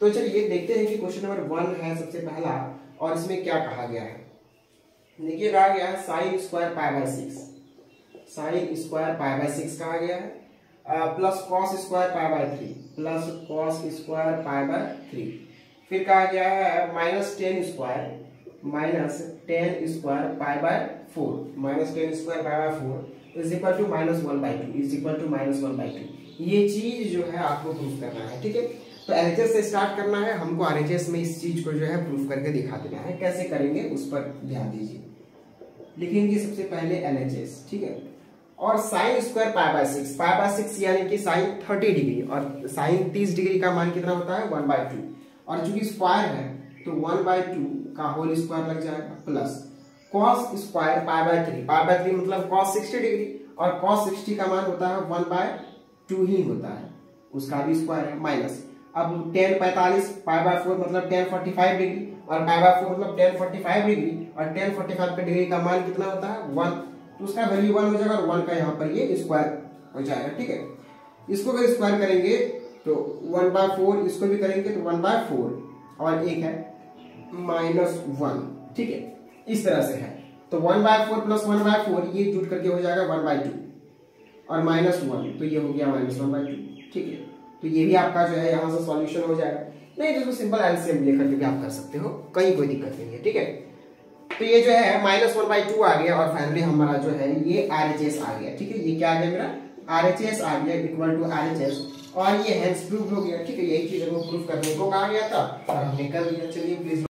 तो चलिए देखते हैं कि क्वेश्चन नंबर वन है सबसे पहला, और इसमें क्या कहा गया है? देखिए, कहा गया है sine square pi by six sine square pi by six कहा गया है। Plus cos square pi by three plus cos square pi by three फिर कहा गया है minus tan square minus tan square pi by four minus tan square pi by four is equal to minus one by two is equal to minus one by two ये चीज़ जो है आपको proof करना है, ठीक है? तो एलएचएस से स्टार्ट करना है, हमको आरएचएस में इस चीज़ को जो है प्रूफ करके दिखा देना है। कैसे करेंगे, उस पर ध्यान दीजिए। लिखेंगे सबसे पहले एलएचएस ठीक है? और sine square pi by six pi by six यानी कि साइन थर्टी डिग्री और साइन तीस डिग्री का मान कितना होता है? वन बाय टू और चूँकि स्क्वायर है तो वन बाय टू का होल स्क्वायर लग जाएगा plus cos square pi by three pi by three मतलब कॉस सिक्सटी डिग्री और कॉस सिक्सटी का मान होता है वन बाय टू ही होता है। उसका भी स्क्वायर है माइनस अब टेन पैंतालीस पाई बाय फोर मतलब टेन फोर्टी फाइव डिग्री, और पाई बाय फोर मतलब टेन फोर्टी फाइव डिग्री, और टेन फोर्टी फाइव का डिग्री का मान कितना होता है? वन तो उसका वैल्यू वन हो जाएगा और वन का यहाँ पर ये स्क्वायर हो जाएगा, ठीक है? इसको अगर स्क्वायर करेंगे तो वन बाय फोर इसको भी करेंगे तो वन बाय फोर और एक है माइनस वन ठीक है? इस तरह से है। तो one by four plus one by four ये जुट करके हो जाएगा वन बाय टू और माइनस वन तो ये हो गया माइनस वन बाय टू ठीक है? तो ये भी आपका जो है यहाँ से सॉल्यूशन हो जाएगा। नहीं तो इसको सिंपल एलसीएम लेकर के भी आप कर सकते हो। कहीं कोई दिक्कत नहीं है, ठीक है? तो ये जो है माइनस वन बाई टू आ गया और फाइनली हमारा जो है, ये आर एच एस आ गया, ठीक है? ये क्या आ गया मेरा? आर एच एस आ गया equal to R H S और ये हेल्थ प्रूफ हो गया, ठीक है? यही चीज़ हमको प्रूफ करने को कहा गया था और हमने कर दिया। चलिए प्लीज़